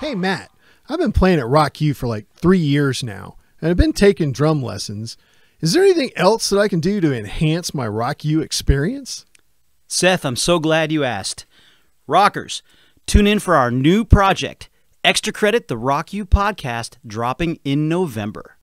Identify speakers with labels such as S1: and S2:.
S1: Hey, Matt, I've been playing at Rock U for like three years now, and I've been taking drum lessons. Is there anything else that I can do to enhance my Rock U experience?
S2: Seth, I'm so glad you asked. Rockers, tune in for our new project, Extra Credit the Rock U podcast, dropping in November.